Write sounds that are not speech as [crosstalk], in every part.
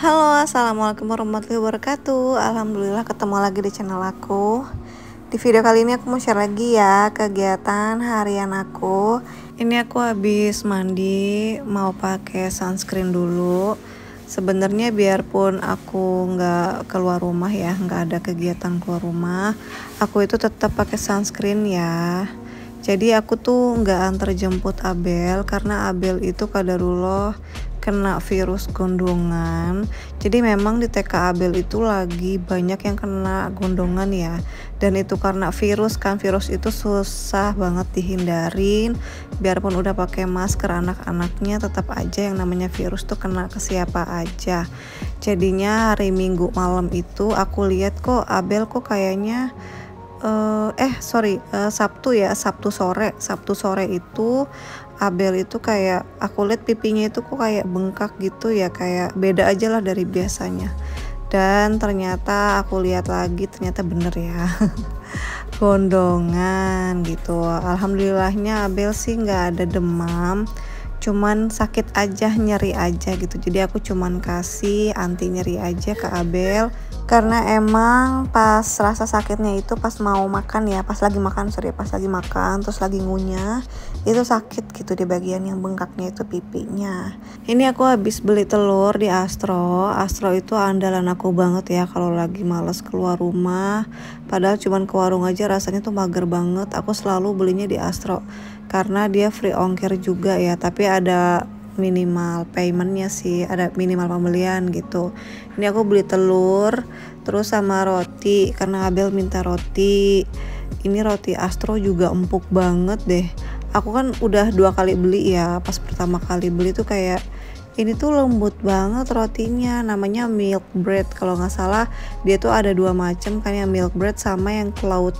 Halo, assalamualaikum warahmatullahi wabarakatuh. Alhamdulillah ketemu lagi di channel aku. Di video kali ini aku mau share lagi ya kegiatan harian aku. Ini aku habis mandi, mau pakai sunscreen dulu. Sebenarnya biarpun aku nggak keluar rumah ya, nggak ada kegiatan keluar rumah, aku itu tetap pakai sunscreen ya. Jadi aku tuh nggak antar jemput Abel karena Abel itu kadarullah kena virus gondongan. Jadi memang di TK Abel itu lagi banyak yang kena gondongan ya. Dan itu karena virus kan virus itu susah banget dihindarin. Biarpun udah pakai masker anak-anaknya tetap aja yang namanya virus tuh kena ke siapa aja. Jadinya hari minggu malam itu aku lihat kok Abel kok kayaknya uh, eh sorry uh, Sabtu ya Sabtu sore. Sabtu sore itu Abel itu kayak aku lihat pipinya itu kok kayak bengkak gitu ya kayak beda aja lah dari biasanya. Dan ternyata aku lihat lagi ternyata bener ya. [laughs] Gondongan gitu. Alhamdulillahnya Abel sih nggak ada demam cuman sakit aja nyeri aja gitu. Jadi aku cuman kasih anti nyeri aja ke Abel. Karena emang pas rasa sakitnya itu pas mau makan ya pas lagi makan sorry pas lagi makan terus lagi ngunyah itu sakit gitu di bagian yang bengkaknya itu pipinya. Ini aku habis beli telur di Astro. Astro itu andalan aku banget ya kalau lagi males keluar rumah. Padahal cuman ke warung aja rasanya tuh mager banget. Aku selalu belinya di Astro karena dia free ongkir juga ya tapi ada minimal paymentnya sih ada minimal pembelian gitu. Ini aku beli telur terus sama roti karena Abel minta roti. Ini roti Astro juga empuk banget deh. Aku kan udah dua kali beli ya pas pertama kali beli tuh kayak ini tuh lembut banget rotinya namanya milk bread. Kalau nggak salah dia tuh ada dua macam kan yang milk bread sama yang cloud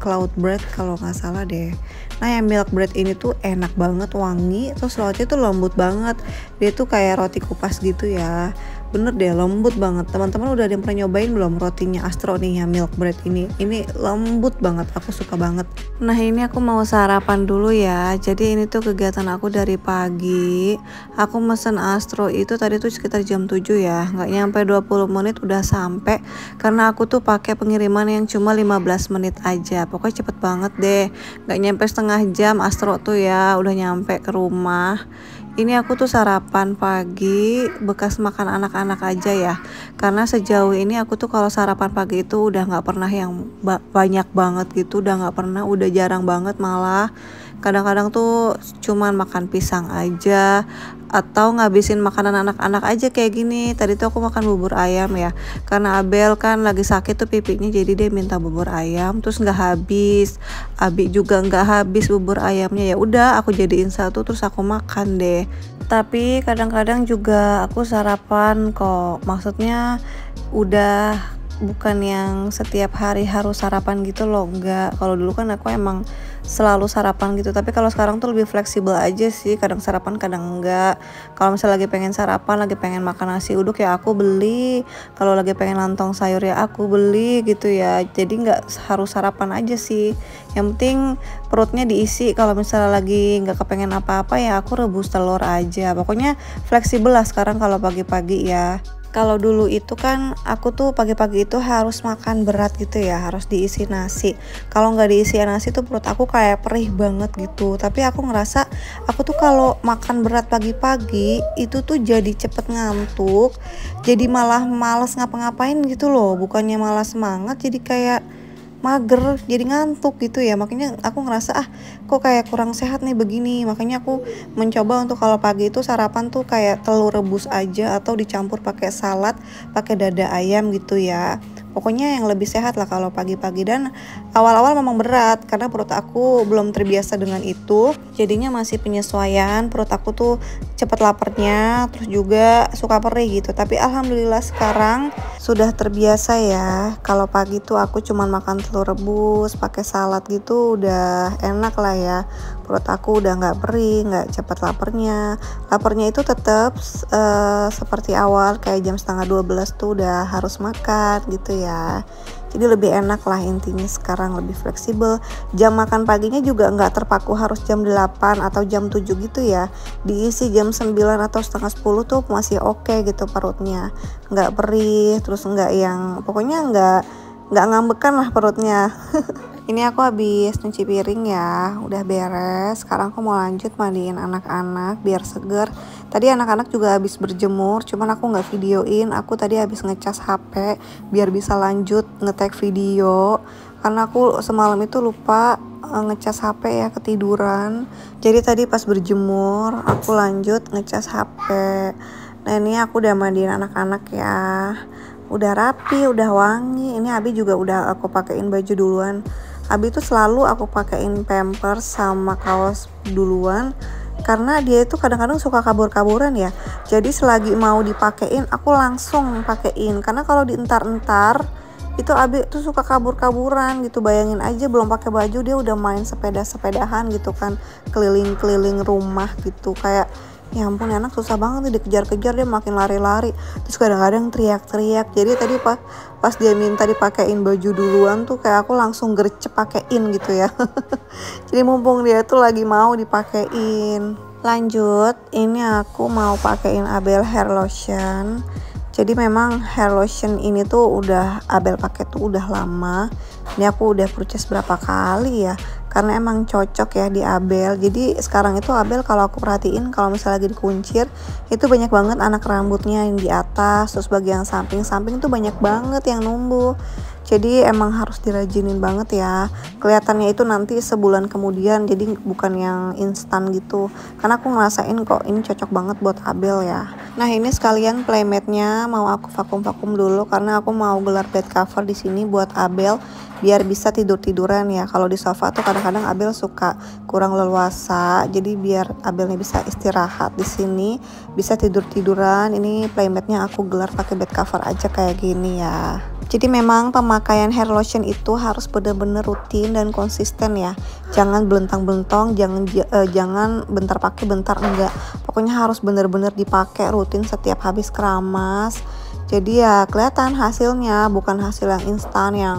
cloud bread kalau nggak salah deh nah yang milk bread ini tuh enak banget wangi terus roti tuh lembut banget. Dia tuh kayak roti kupas gitu ya bener deh lembut banget. Teman-teman udah ada yang pernah nyobain belum rotinya Astro nih yang milk bread ini? Ini lembut banget aku suka banget. Nah ini aku mau sarapan dulu ya. Jadi ini tuh kegiatan aku dari pagi. Aku mesen Astro itu tadi tuh sekitar jam 7 ya. Nggak nyampe 20 menit udah sampai karena aku tuh pakai pengiriman yang cuma 15 menit aja. Pokoknya cepet banget deh. Nggak nyampe setengah jam Astro tuh ya udah nyampe ke rumah ini aku tuh sarapan pagi bekas makan anak-anak aja ya. Karena sejauh ini aku tuh kalau sarapan pagi itu udah nggak pernah yang ba banyak banget gitu udah nggak pernah udah jarang banget malah kadang-kadang tuh cuman makan pisang aja atau ngabisin makanan anak-anak aja kayak gini. Tadi tuh aku makan bubur ayam ya. Karena Abel kan lagi sakit tuh pipinya jadi dia minta bubur ayam terus nggak habis. Abi juga nggak habis bubur ayamnya. Ya udah aku jadiin satu terus aku makan deh. Tapi kadang-kadang juga aku sarapan kok. Maksudnya udah bukan yang setiap hari harus sarapan gitu loh enggak kalau dulu kan aku emang selalu sarapan gitu. Tapi kalau sekarang tuh lebih fleksibel aja sih. Kadang sarapan kadang enggak. Kalau misalnya lagi pengen sarapan lagi pengen makan nasi uduk ya aku beli. Kalau lagi pengen lontong sayur ya aku beli gitu ya. Jadi nggak harus sarapan aja sih. Yang penting perutnya diisi. Kalau misalnya lagi nggak kepengen apa-apa ya aku rebus telur aja. Pokoknya fleksibel lah sekarang kalau pagi-pagi ya kalau dulu itu kan aku tuh pagi-pagi itu harus makan berat gitu ya harus diisi nasi. Kalau nggak diisi nasi tuh perut aku kayak perih banget gitu. Tapi aku ngerasa aku tuh kalau makan berat pagi-pagi itu tuh jadi cepet ngantuk jadi malah males ngapa-ngapain gitu loh. Bukannya malah semangat jadi kayak mager jadi ngantuk gitu ya. Makanya aku ngerasa ah kok kayak kurang sehat nih begini. Makanya aku mencoba untuk kalau pagi itu sarapan tuh kayak telur rebus aja atau dicampur pakai salad pakai dada ayam gitu ya. Pokoknya yang lebih sehat lah kalau pagi-pagi. Dan awal-awal memang berat karena perut aku belum terbiasa dengan itu. Jadinya masih penyesuaian perut aku tuh cepet laparnya terus juga suka perih gitu. Tapi alhamdulillah sekarang sudah terbiasa ya. Kalau pagi tuh aku cuman makan telur rebus pakai salad gitu udah enak lah ya. Perut aku udah nggak perih nggak cepet laparnya. Laparnya itu tetap uh, seperti awal kayak jam setengah 12 tuh udah harus makan gitu ya jadi lebih enak lah intinya sekarang lebih fleksibel. Jam makan paginya juga nggak terpaku harus jam 8 atau jam 7 gitu ya. Diisi jam 9 atau setengah 10 tuh masih oke okay gitu perutnya. Nggak perih terus nggak yang pokoknya nggak nggak ngambekan lah perutnya. [laughs] Ini aku habis nyuci piring ya udah beres. Sekarang aku mau lanjut mandiin anak-anak biar seger tadi anak-anak juga habis berjemur cuman aku nggak videoin. Aku tadi habis ngecas HP biar bisa lanjut ngetek video. Karena aku semalam itu lupa uh, ngecas HP ya ketiduran. Jadi tadi pas berjemur aku lanjut ngecas HP nah ini aku udah mandiin anak-anak ya. Udah rapi udah wangi. Ini Abi juga udah aku pakein baju duluan. Abi tuh selalu aku pakein pampers sama kaos duluan karena dia itu kadang-kadang suka kabur-kaburan ya. Jadi selagi mau dipakein aku langsung pakein. Karena kalau dientar-entar itu Abi tuh suka kabur-kaburan gitu. Bayangin aja belum pakai baju dia udah main sepeda-sepedahan gitu kan. Keliling-keliling rumah gitu. Kayak ya ampun anak susah banget nih dikejar-kejar dia makin lari-lari. Terus kadang-kadang teriak-teriak. Jadi tadi pas pas dia minta dipakein baju duluan tuh kayak aku langsung gercep pakein gitu ya. [laughs] Jadi mumpung dia tuh lagi mau dipakein. Lanjut ini aku mau pakein Abel hair lotion. Jadi memang hair lotion ini tuh udah Abel pakai tuh udah lama. Ini aku udah purchase berapa kali ya karena emang cocok ya di Abel. Jadi sekarang itu Abel kalau aku perhatiin kalau misalnya lagi dikuncir itu banyak banget anak rambutnya yang di atas terus bagian samping-samping itu banyak banget yang numbuh jadi emang harus dirajinin banget ya. Kelihatannya itu nanti sebulan kemudian jadi bukan yang instan gitu. Karena aku ngerasain kok ini cocok banget buat Abel ya. Nah ini sekalian playmate-nya mau aku vakum-vakum dulu karena aku mau gelar bed cover di sini buat Abel biar bisa tidur tiduran ya kalau di sofa tuh kadang-kadang Abel suka kurang leluasa jadi biar Abelnya bisa istirahat di sini bisa tidur tiduran ini playmate-nya aku gelar pakai bed cover aja kayak gini ya jadi memang pemakaian hair lotion itu harus benar-benar rutin dan konsisten ya. Jangan belentang-belentong, jangan uh, jangan bentar pakai bentar enggak. Pokoknya harus benar-benar dipakai rutin setiap habis keramas. Jadi ya kelihatan hasilnya bukan hasil yang instan yang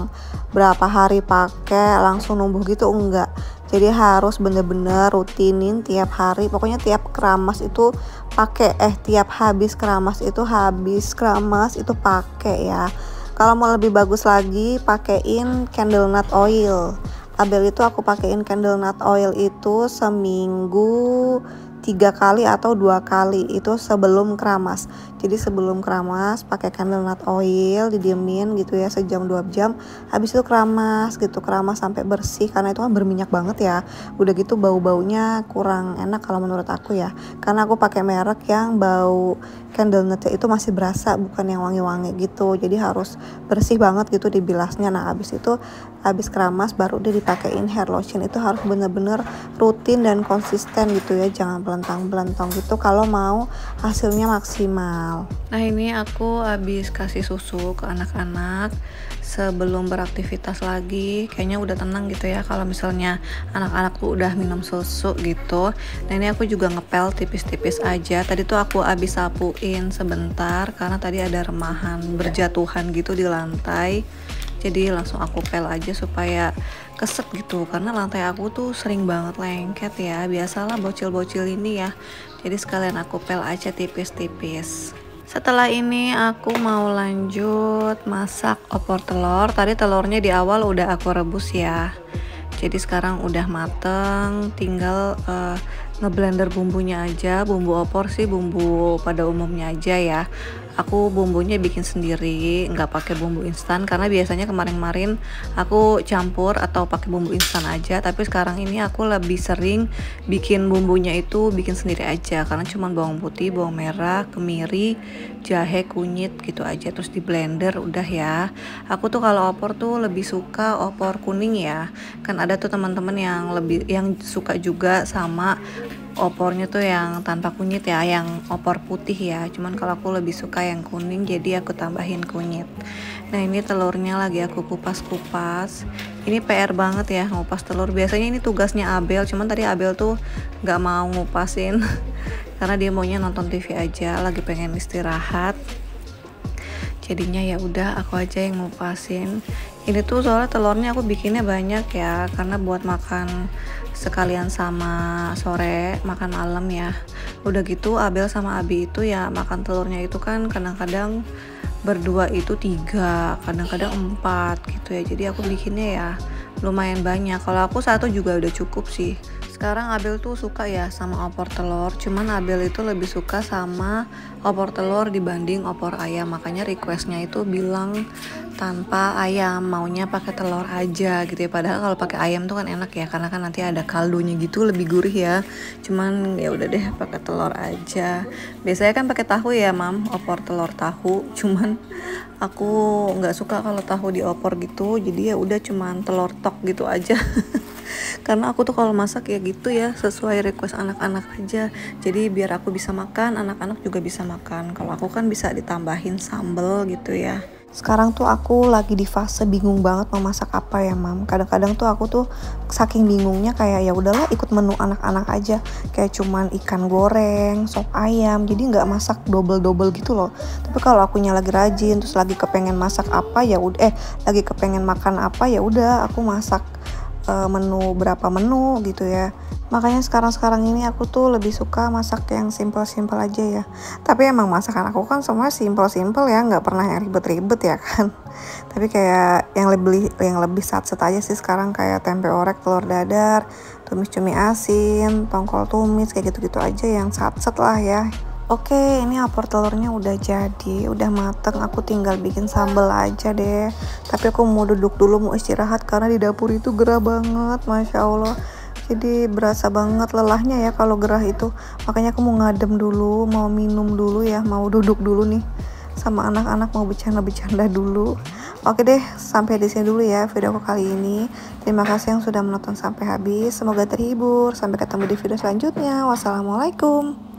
berapa hari pakai langsung numbuh gitu? Enggak. Jadi harus bener-bener rutinin tiap hari. Pokoknya tiap keramas itu pakai. Eh tiap habis keramas itu habis. Keramas itu pakai ya. Kalau mau lebih bagus lagi pakein candle nut oil. Abel itu aku pakein candle nut oil itu seminggu tiga kali atau dua kali. Itu sebelum keramas jadi sebelum keramas pakai candle nut oil didiemin gitu ya sejam dua jam. Habis itu keramas gitu keramas sampai bersih karena itu kan berminyak banget ya. Udah gitu bau baunya kurang enak kalau menurut aku ya. Karena aku pakai merek yang bau candle nutnya itu masih berasa bukan yang wangi-wangi gitu. Jadi harus bersih banget gitu dibilasnya nah habis itu habis keramas baru dia dipakein hair lotion. Itu harus bener-bener rutin dan konsisten gitu ya. Jangan belentang-belentong gitu. Kalau mau hasilnya maksimal nah ini aku habis kasih susu ke anak-anak sebelum beraktivitas lagi. Kayaknya udah tenang gitu ya kalau misalnya anak-anak tuh udah minum susu gitu. Nah ini aku juga ngepel tipis-tipis aja. Tadi tuh aku habis sapuin sebentar karena tadi ada remahan berjatuhan gitu di lantai. Jadi langsung aku pel aja supaya keset gitu. Karena lantai aku tuh sering banget lengket ya. Biasalah bocil-bocil ini ya. Jadi sekalian aku pel aja tipis-tipis setelah ini aku mau lanjut masak opor telur. Tadi telurnya di awal udah aku rebus ya. Jadi sekarang udah mateng tinggal uh, ngeblender bumbunya aja. Bumbu opor sih bumbu pada umumnya aja ya aku bumbunya bikin sendiri nggak pakai bumbu instan. Karena biasanya kemarin-kemarin aku campur atau pakai bumbu instan aja. Tapi sekarang ini aku lebih sering bikin bumbunya itu bikin sendiri aja. Karena cuma bawang putih bawang merah kemiri jahe kunyit gitu aja. Terus di blender udah ya. Aku tuh kalau opor tuh lebih suka opor kuning ya. Kan ada tuh teman-teman yang lebih yang suka juga sama opornya tuh yang tanpa kunyit ya yang opor putih ya. Cuman kalau aku lebih suka yang kuning jadi aku tambahin kunyit. Nah ini telurnya lagi aku kupas-kupas. Ini PR banget ya ngupas telur. Biasanya ini tugasnya Abel cuman tadi Abel tuh nggak mau ngupasin. [laughs] Karena dia maunya nonton TV aja lagi pengen istirahat. Jadinya ya udah aku aja yang ngupasin ini tuh soalnya telurnya aku bikinnya banyak ya karena buat makan sekalian sama sore makan malam ya. Udah gitu Abel sama Abi itu ya makan telurnya itu kan kadang-kadang berdua itu tiga kadang-kadang empat gitu ya. Jadi aku bikinnya ya lumayan banyak. Kalau aku satu juga udah cukup sih sekarang Abel tuh suka ya sama opor telur. Cuman Abel itu lebih suka sama opor telur dibanding opor ayam. Makanya requestnya itu bilang tanpa ayam maunya pakai telur aja gitu ya. Padahal kalau pakai ayam tuh kan enak ya karena kan nanti ada kaldunya gitu lebih gurih ya. Cuman ya udah deh pakai telur aja. Biasanya kan pakai tahu ya mam opor telur tahu. [laughs] Cuman aku nggak suka kalau tahu diopor gitu. Jadi ya udah cuman telur tok gitu aja [laughs] karena aku tuh kalau masak ya gitu ya sesuai request anak-anak aja. Jadi biar aku bisa makan anak-anak juga bisa makan. Kalau aku kan bisa ditambahin sambel gitu ya. Sekarang tuh aku lagi di fase bingung banget mau masak apa ya mam. Kadang-kadang tuh aku tuh saking bingungnya kayak ya udahlah ikut menu anak-anak aja. Kayak cuman ikan goreng sop ayam. Jadi nggak masak double-double gitu loh. Tapi kalau akunya lagi rajin terus lagi kepengen masak apa ya udah eh lagi kepengen makan apa ya udah aku masak uh, menu berapa menu gitu ya. Makanya sekarang-sekarang ini aku tuh lebih suka masak yang simple-simple aja ya. Tapi emang masakan aku kan semua simple-simple ya nggak pernah yang ribet-ribet ya kan. [laughs] Tapi kayak yang lebih yang lebih sat-set aja sih sekarang kayak tempe orek telur dadar tumis cumi asin tongkol tumis kayak gitu-gitu aja yang sat-set lah ya Oke, ini opor telurnya udah jadi, udah mateng. Aku tinggal bikin sambal aja deh. Tapi aku mau duduk dulu, mau istirahat karena di dapur itu gerah banget, masya Allah. Jadi berasa banget lelahnya ya kalau gerah itu. Makanya aku mau ngadem dulu, mau minum dulu ya, mau duduk dulu nih sama anak-anak mau bercanda-bercanda dulu. Oke deh, sampai di sini dulu ya video aku kali ini. Terima kasih yang sudah menonton sampai habis. Semoga terhibur. Sampai ketemu di video selanjutnya. Wassalamualaikum.